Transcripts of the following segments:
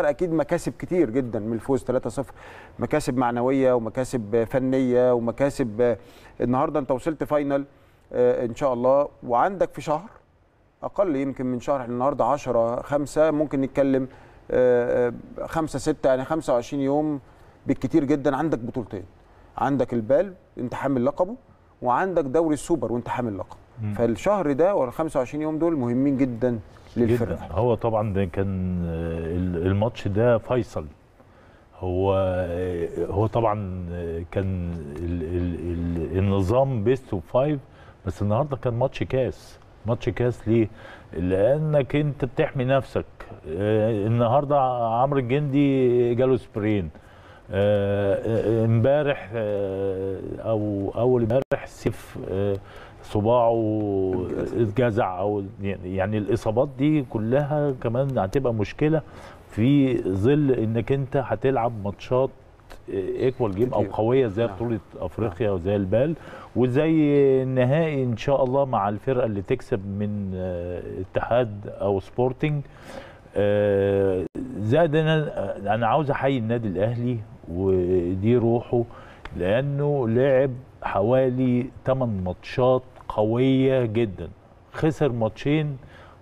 أكيد مكاسب كتير جدا من الفوز 3-0 مكاسب معنوية ومكاسب فنية ومكاسب النهارده أنت وصلت final آه، إن شاء الله. وعندك في شهر أقل يمكن من شهر النهارده 10 5 ممكن نتكلم 5 6 يعني 25 يوم بالكتير جدا. عندك بطولتين عندك البال انت حامل لقبه وعندك دوري السوبر وانت حامل لقب فالشهر ده ولا 25 يوم دول مهمين جدا للفرقة. جدا. هو طبعا ده كان آه، ال- الماتش ده فيصل. هو آه، هو طبعا آه، كان ال ال ال النظام best of five بس النهارده كان ماتش كاس. ماتش كاس ليه؟ لأنك أنت بتحمي نفسك. النهارده عمرو الجندي جاله sprain. امبارح أو أول امبارح سيف صباعه اتجزع أو يعني الإصابات دي كلها كمان هتبقى مشكلة في ظل إنك أنت هتلعب ماتشات equal game أو. قوية زي نعم. بطولة أفريقيا وزي البال وزي النهائي إن شاء الله مع الفرقة اللي تكسب من آه، اتحاد أو سبورتنج آه، زائد أنا أنا عاوز أحيي النادي الأهلي ودي روحه لأنه لعب حوالي 8 ماتشات قوية جدا خسر ماتشين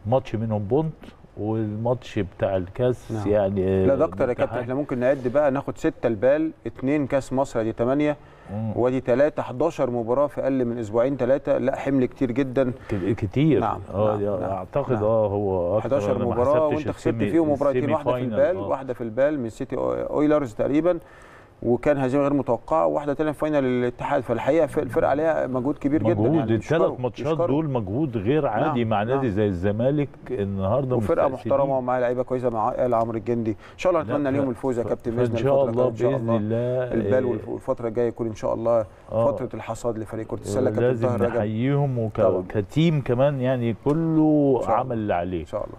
ماتش منهم بونت والماتش بتاع الكاس نعم. يعني آه، لا دكتور يا كابتن. إحنا ممكن نعد بقى ناخد ستة البال اتنين كاس مصر ادي 8 مم. وادي 3 11 مباراة في أقل من أسبوعين ثلاثة لا حمل كتير جدا كتير نعم، آه نعم، نعم، أعتقد نعم. آه هو أكتر. 11 أنا ما مباراة وأنت خسرت فيهم مباراتين واحدة في البال آه. واحدة في البال من سيتي أويلرز تقريبا وكان هزيمه غير متوقعه وواحده تانية في final الاتحاد فالحقيقة الفرقة عليها مجهود كبير جدا مجهود يعني الثلاث ماتشات. دول مجهود غير عادي نعم، مع نادي نعم. زي الزمالك النهارده وفرقة. محترمة ومعاها لعيبة كويسة مع آل عمرو الجندي إن شاء الله نتمنى ف- ليهم الفوز يا كابتن فإن باذن شاء الله بإذن الله البال آه، والف- والفترة الجاية يكون إن شاء الله آه. فترة الحصاد لفريق كره السله كابتن لازم طاهر رجب نحييهم طبعاً. وك team كمان يعني كله. عمل اللي عليه إن شاء الله